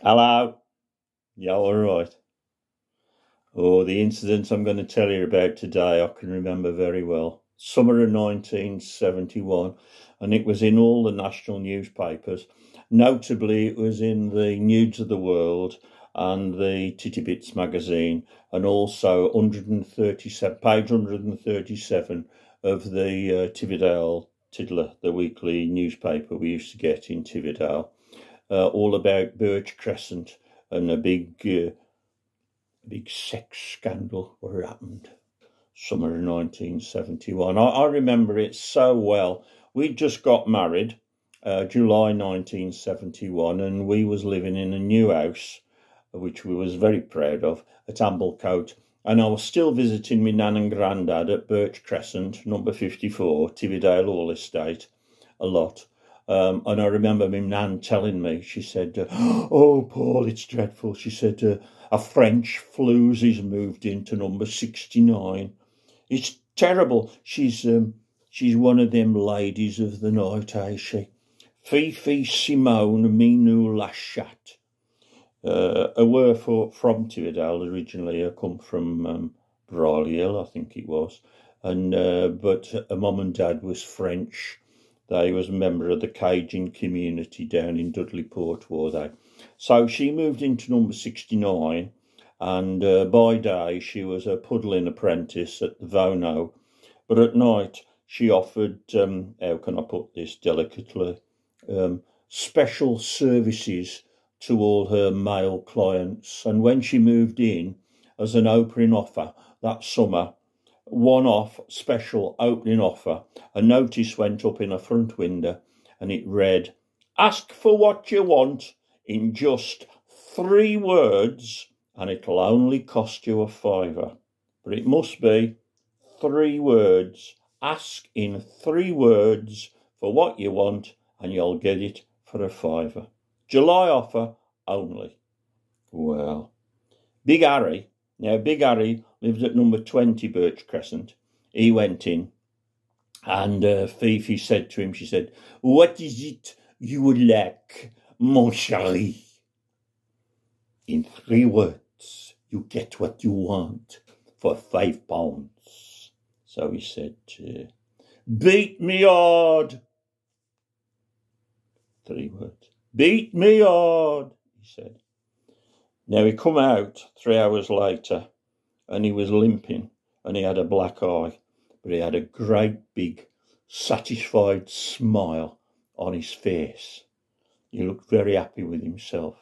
Hello. Yeah, all right. Oh, the incident I'm going to tell you about today, I can remember very well. Summer of 1971, and it was in all the national newspapers. Notably, it was in the News of the World and the Titty Bits magazine, and also 137, page 137 of the uh, Tividale Tiddler, the weekly newspaper we used to get in Tividale, uh, all about Birch Crescent and a big, uh, big sex scandal what happened summer of 1971. I, I remember it so well. We just got married, uh, July 1971, and we was living in a new house, which we was very proud of, at Amblecote. And I was still visiting my nan and grandad at Birch Crescent, number 54, Tividale Hall Estate, a lot. Um, and I remember my nan telling me, she said, uh, Oh, Paul, it's dreadful. She said, uh, A French floozy's moved into number 69. It's terrible. She's um, she's one of them ladies of the night, eh, she? Fifi Simone Minou Lachat. Uh, I were for, from Tividale originally. I come from um, Hill, I think it was. And uh, but a mum and dad was French. They was a member of the Cajun community down in Dudley Port, were they? So she moved into number 69 and uh, by day she was a puddling apprentice at the Vono, but at night she offered, um, how can I put this delicately, um, special services to all her male clients. And when she moved in as an opening offer that summer, one off special opening offer, a notice went up in a front window and it read, Ask for what you want in just three words and it'll only cost you a fiver. But it must be three words. Ask in three words for what you want, and you'll get it for a fiver. July offer only. Well, Big Harry, now Big Harry lived at number 20 Birch Crescent. He went in, and uh, Fifi said to him, she said, What is it you would like, mon chéri? In three words you get what you want for five pounds. So he said, uh, Beat me hard. Three words. Beat me hard, he said. Now he come out three hours later and he was limping and he had a black eye, but he had a great big satisfied smile on his face. He looked very happy with himself.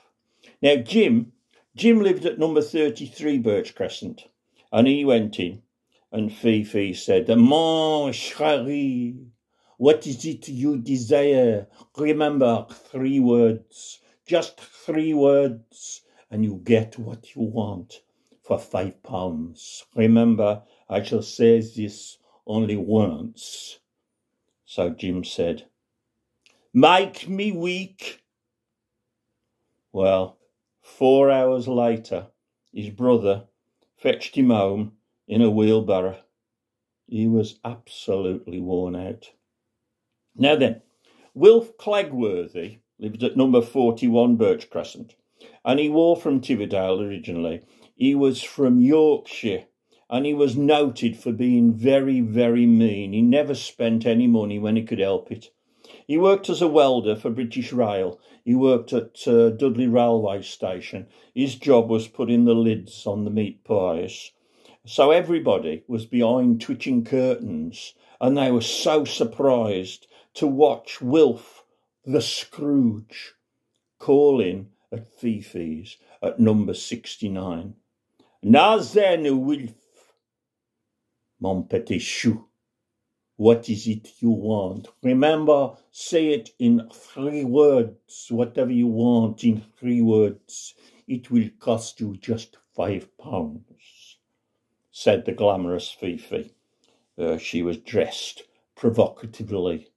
Now Jim Jim lived at number 33 Birch Crescent, and he went in, and Fifi said, Mon chéri, what is it you desire? Remember three words, just three words, and you get what you want for five pounds. Remember, I shall say this only once. So Jim said, Make me weak. Well, Four hours later, his brother fetched him home in a wheelbarrow. He was absolutely worn out. Now then, Wilf Clegworthy lived at number 41 Birch Crescent, and he wore from Tividale originally. He was from Yorkshire, and he was noted for being very, very mean. He never spent any money when he could help it. He worked as a welder for British Rail. He worked at uh, Dudley Railway Station. His job was putting the lids on the meat pies. So everybody was behind twitching curtains, and they were so surprised to watch Wilf the Scrooge calling at Fifi's at number 69. Then, Wilf, mon petit chou. What is it you want? Remember, say it in three words. Whatever you want in three words. It will cost you just five pounds, said the glamorous Fifi. Uh, she was dressed provocatively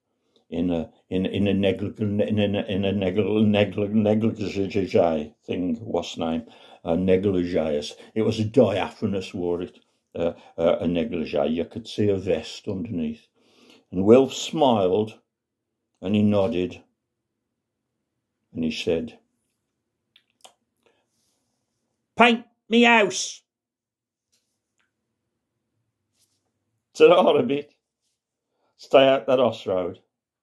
in a in in a negligee in a in a negligee thing. What's name? A negligee. It was a diaphanous wore it. Uh, uh, a negligee. You could see a vest underneath. And Wilf smiled and he nodded and he said, Paint me house. Ta-ra a bit. Stay out that oss road.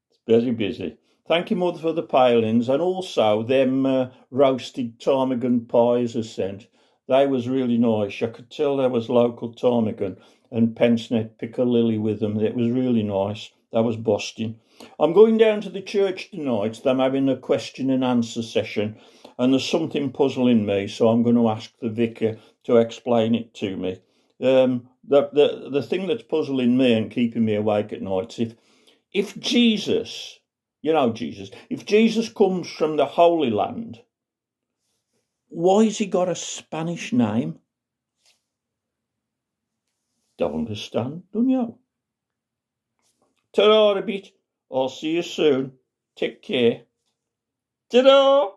It's busy, busy. Thank you, Mother, for the palings and also them uh, roasted ptarmigan pies I sent. They was really nice. I could tell there was local ptarmigan and Pensnett piccalilli with them. It was really nice. That was busting. I'm going down to the church tonight. They're having a question and answer session, and there's something puzzling me, so I'm going to ask the vicar to explain it to me. Um, the, the the thing that's puzzling me and keeping me awake at night is if if Jesus, you know Jesus, if Jesus comes from the Holy Land, why has he got a Spanish name? Don't understand, don't you? Ta-ra a bit. I'll see you soon. Take care. Ta-da!